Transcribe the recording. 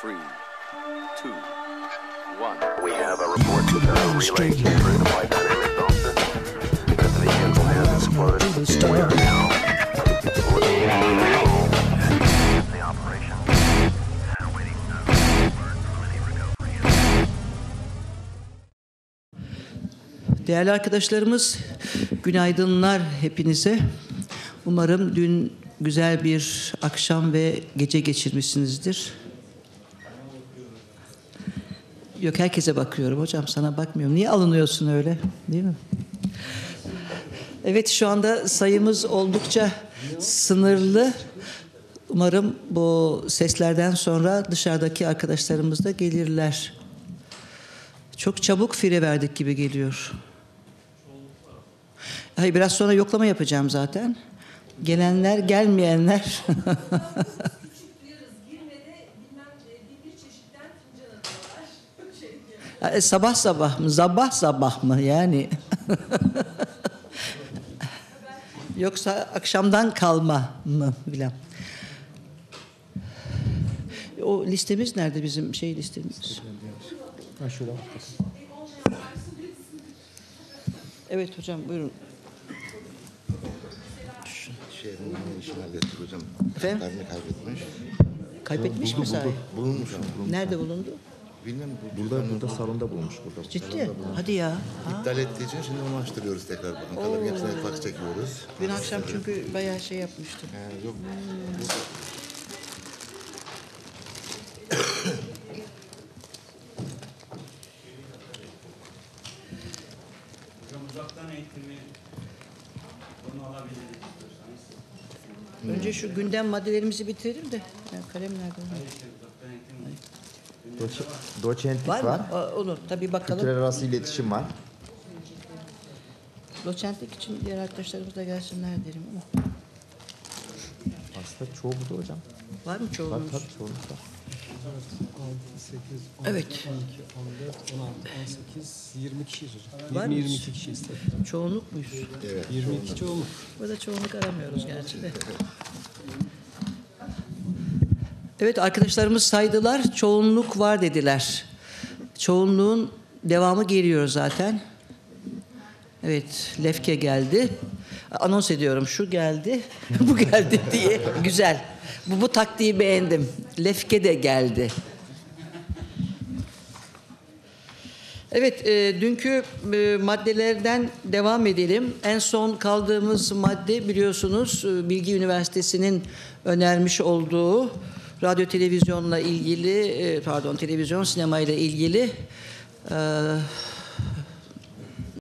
three, two, one. We have a report to the relay through the flight dynamics officer. that The vehicle has exploded. We are now looking into the operation. and Awaiting word from any recovery. Değerli arkadaşlarımız, günaydınlar hepinize. Umarım dün güzel bir akşam ve gece geçirmişsinizdir. Yok herkese bakıyorum hocam sana bakmıyorum. Niye alınıyorsun öyle? Değil mi? Evet şu anda sayımız oldukça sınırlı. Umarım bu seslerden sonra dışarıdaki arkadaşlarımız da gelirler. Çok çabuk fire verdik gibi geliyor. Hayır biraz sonra yoklama yapacağım zaten. Gelenler, gelmeyenler. duyarız. Girmede bilmem e, bin bir çeşitten fincan atıyorlar. Şey diye. E, sabah sabah mı? Sabah sabah mı yani? Yoksa akşamdan kalma mı filan? O listemiz nerede bizim şey listemiz? Evet hocam buyurun. Şey, bunun işini hallettik hocam. Efendim? Kaybetmiş. Kaybetmiş mi sahi? Bulunmuş. Nerede bulundu? Bilmem bu Burada burada salonda bulmuş burada. Ciddi. Hadi ya. Ha. iptal ettiği için şimdi onu açtırıyoruz tekrar. Ankara'nın hepsine fax çekiyoruz. Dün akşam çünkü bayağı şey yapmıştım. He, yok. Hocam uzaktan eğitimi bunu alabiliriz istiyorsanız. Önce şu gündem maddelerimizi bitirelim de. Ya kalem nerede? Doç, doçentlik Var var. mı? Onu tabii bakalım. Kültürel arası iletişim var. Doçentlik için diğer arkadaşlarımız da gelsinler derim ama. Aslında çoğu burada hocam. Var mı Var çoğunuz? tabii çoğunuz var. 6, 8, 10, Evet. 12, 14, 16, 18, 20 kişiyiz hocam. Var 20, mıyız? 22 kişiyiz. Çoğunluk muyuz? 22 çoğunluk. Burada çoğunluk aramıyoruz gerçi de. Evet arkadaşlarımız saydılar. Çoğunluk var dediler. Çoğunluğun devamı geliyor zaten. Evet Lefke geldi. Anons ediyorum şu geldi, bu geldi diye. Güzel. Bu, bu taktiği beğendim. Lefke de geldi. Evet, e, dünkü e, maddelerden devam edelim. En son kaldığımız madde biliyorsunuz e, Bilgi Üniversitesi'nin önermiş olduğu radyo televizyonla ilgili, e, pardon televizyon sinema ile ilgili e,